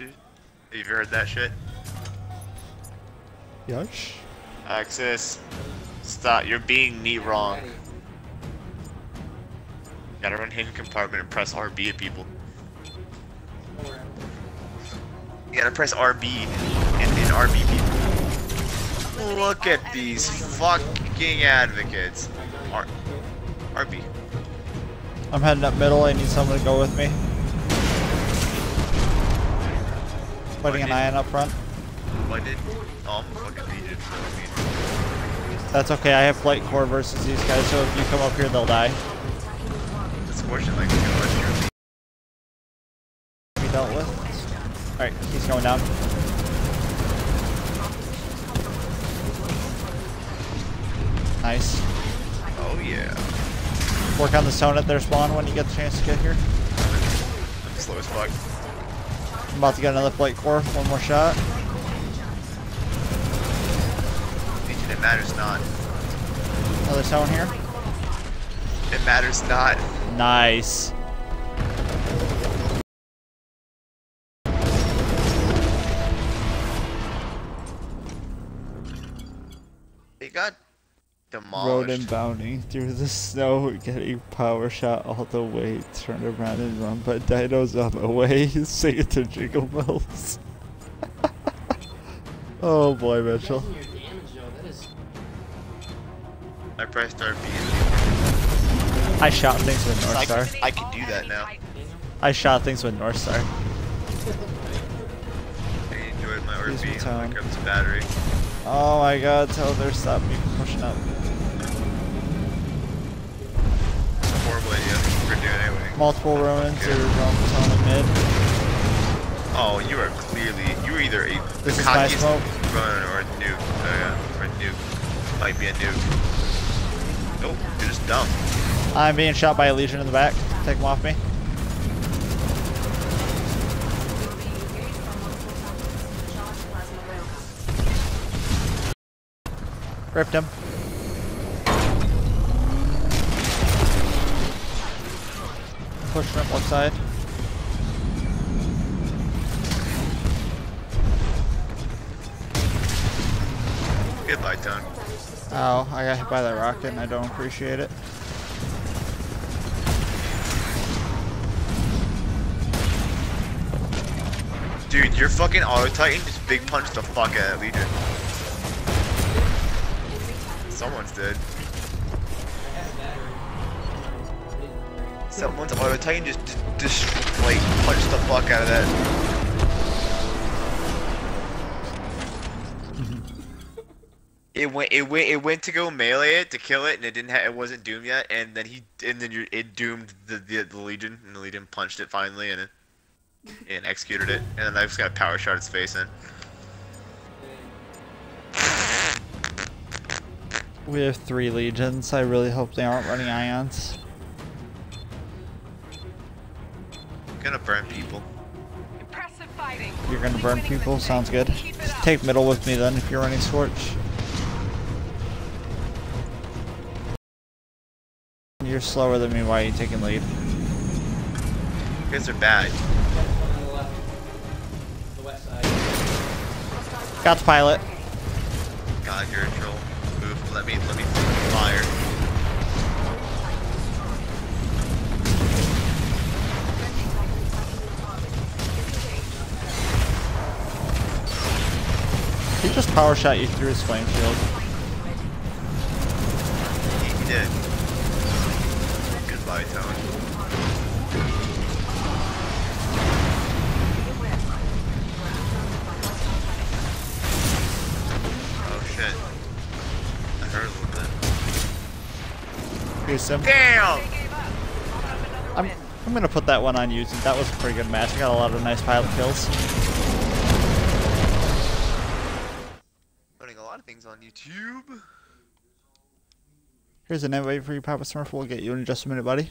Have heard that shit? Yes. Axis, stop. You're being me wrong. Gotta run hidden compartment and press RB at people. You gotta press RB and, and RB people. Look at these fucking advocates. R RB. I'm heading up middle. I need someone to go with me. Putting an iron up front. Why did oh, fucking Legion, so mean, That's okay. I have flight core versus these guys, so if you come up here, they'll die. it's like unless you're Be dealt with. All right, he's going down. Nice. Oh yeah. Work on the stone at their spawn when you get the chance to get here. I'm slow as fuck. I'm about to get another flight core. One more shot. It matters not. Another stone here. It matters not. Nice. It got demolished. Rodent bounding through the snow, getting power shot all the way, turn around and run, but Dino's on the way, sing it to Jingle Bells. oh boy, Mitchell. Your damage though, that is I pressed RB. I shot things with North I Star. can, I can do that now. I shot things with Northstar. I enjoyed my Use RB. I time. grabbed some battery. Oh my god, tell her stop me from pushing up. Multiple Ronins or Ronins on the mid. Oh, you are clearly you're either a the This is my smoke. runner or a nuke. Oh yeah, or a nuke. Might be a nuke. Nope, you're just dumb. I'm being shot by a Legion in the back. Take him off me. Ripped him. Pushing up one side. Goodbye, Tone. Oh, I got hit by that rocket and I don't appreciate it. Dude, your fucking auto titan just big punched the fuck out of Legion. Someone's dead. Someone's auto titan just, just, just like punched the fuck out of that. It went, it went, it went to go melee it to kill it, and it didn't. Ha- it wasn't doomed yet, and then he, and then you it doomed the, the the legion, and the legion punched it finally, and it, and executed it, and then I just got a power shot its face in. We have three legions. I really hope they aren't running ions. You're gonna burn people. Impressive fighting. You're gonna burn people. Sounds good. Keep it up. Take middle with me then if you're running Scorch. You're slower than me. Why are you taking lead? You guys are bad. one on the left. The west side. Got the pilot. God, you're a troll. Move. Let me, let me fire. He just power shot you through his flame shield. He, he did. Goodbye, Tone. Oh shit. I heard a little bit. Here's him. Damn! They gave up. I'll have another I'm. I'm gonna put that one on YouTube. That was a pretty good match. I got a lot of nice pilot kills. Putting a lot of things on YouTube. Here's an invite for you, Papa Smurf. We'll get you in just a minute, buddy.